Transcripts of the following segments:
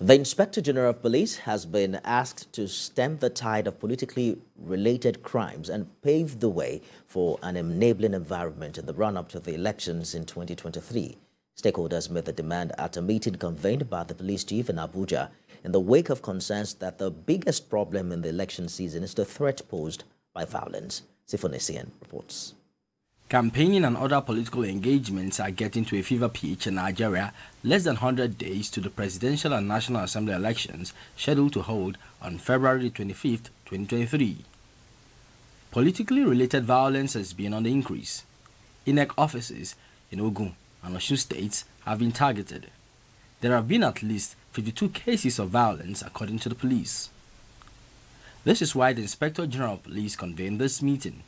The Inspector General of Police has been asked to stem the tide of politically related crimes and pave the way for an enabling environment in the run-up to the elections in 2023. Stakeholders made the demand at a meeting convened by the police chief in Abuja in the wake of concerns that the biggest problem in the election season is the threat posed by violence. Sifon Essien reports. Campaigning and other political engagements are getting to a fever pitch in Nigeria less than 100 days to the presidential and national assembly elections scheduled to hold on February 25, 2023. Politically related violence has been on the increase. INEC offices in Ogun and Osun states have been targeted. There have been at least 52 cases of violence according to the police. This is why the Inspector General of Police convened this meeting.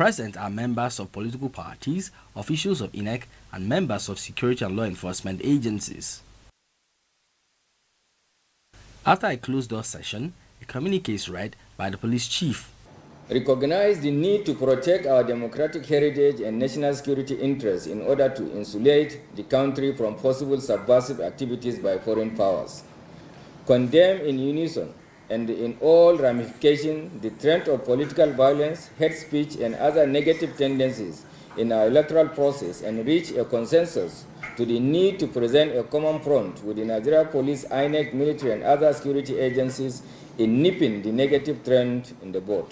Present are members of political parties, officials of INEC, and members of security and law enforcement agencies. After a closed-door session, a communique is read by the police chief. Recognize the need to protect our democratic heritage and national security interests in order to insulate the country from possible subversive activities by foreign powers. Condemn in unison and in all ramifications the trend of political violence, hate speech, and other negative tendencies in our electoral process and reach a consensus to the need to present a common front with the Nigeria Police, INEC, military, and other security agencies in nipping the negative trend in the board.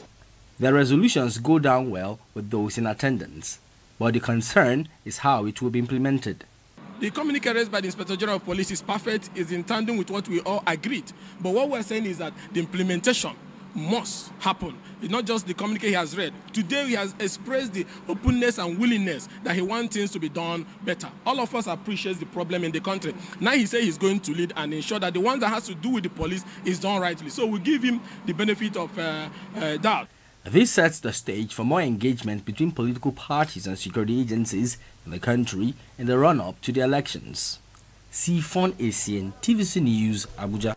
The resolutions go down well with those in attendance, but the concern is how it will be implemented. The communique raised by the Inspector General of Police is perfect, is in tandem with what we all agreed. But what we're saying is that the implementation must happen. It's not just the communique he has read. Today he has expressed the openness and willingness that he wants things to be done better. All of us appreciate the problem in the country. Now he says he's going to lead and ensure that the one that has to do with the police is done rightly. So we give him the benefit of uh, uh, that. This sets the stage for more engagement between political parties and security agencies in the country in the run-up to the elections. Sifon Essien TVC News, Abuja.